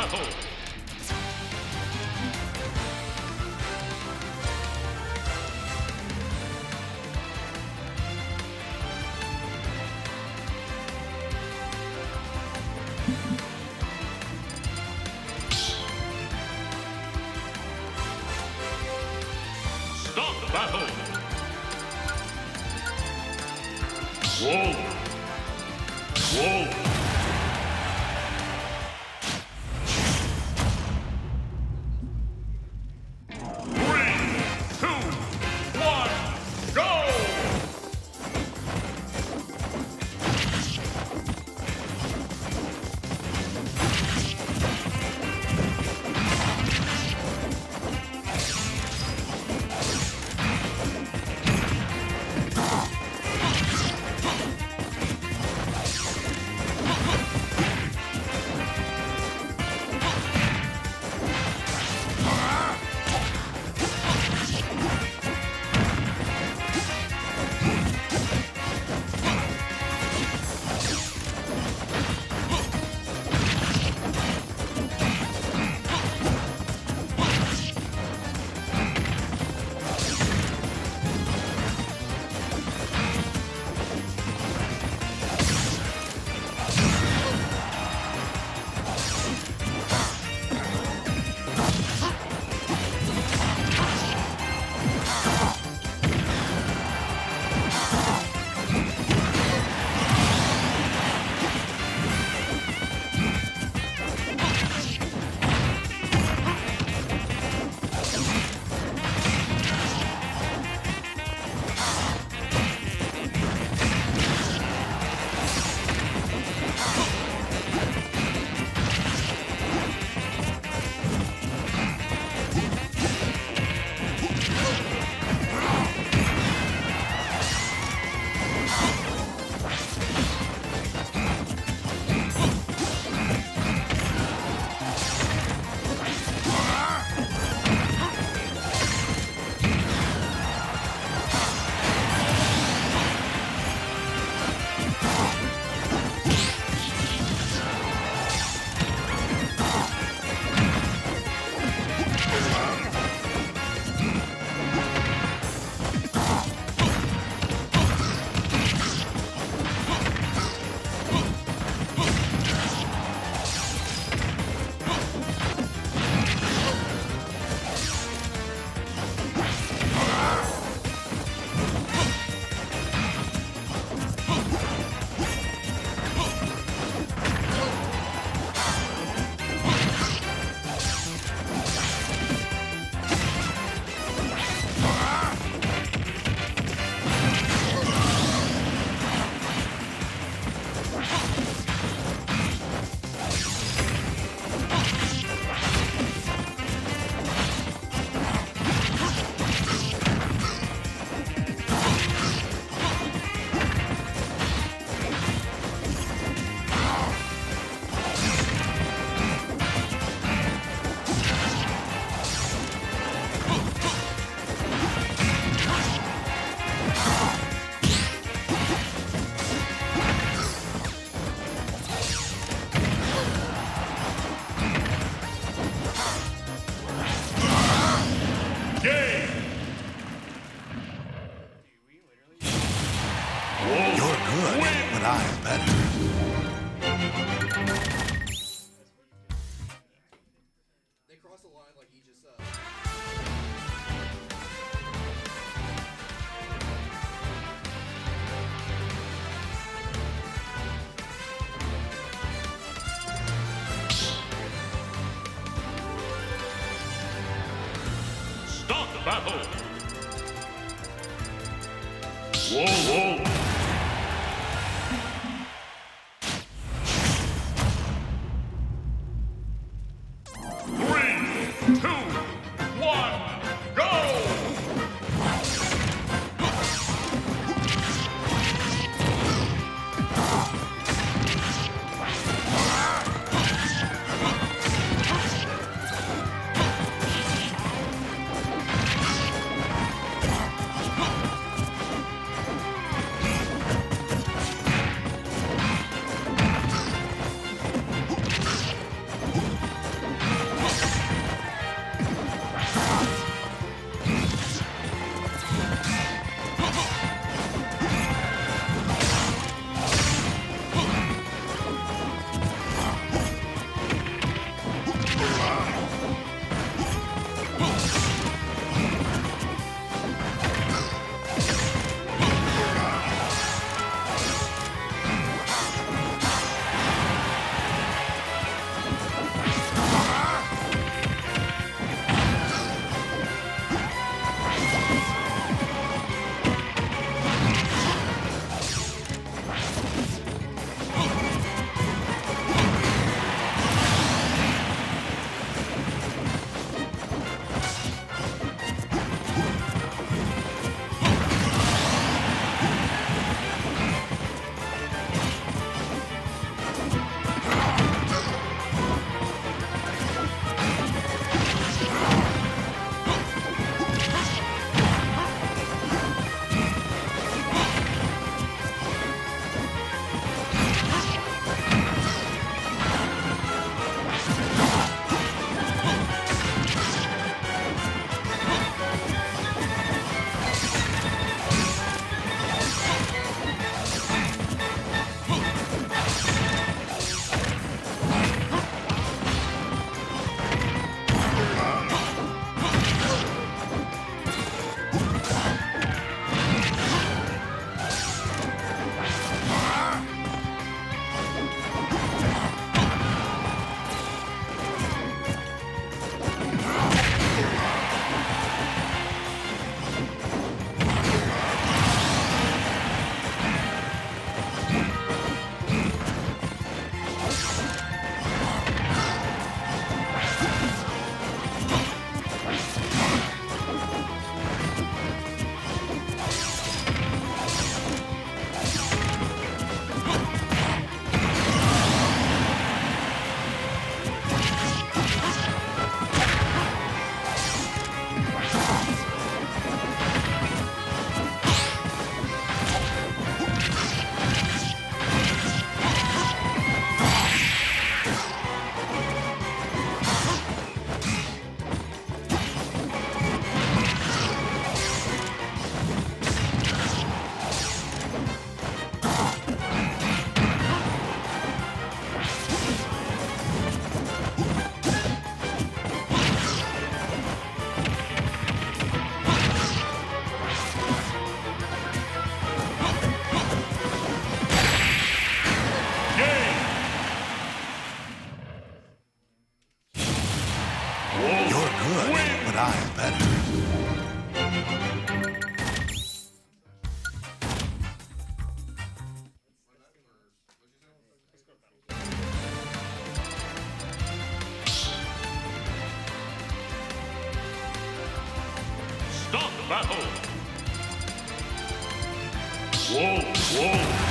battle. Stop battle. Whoa. Battle. Battle. Whoa, whoa.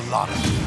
The lot of.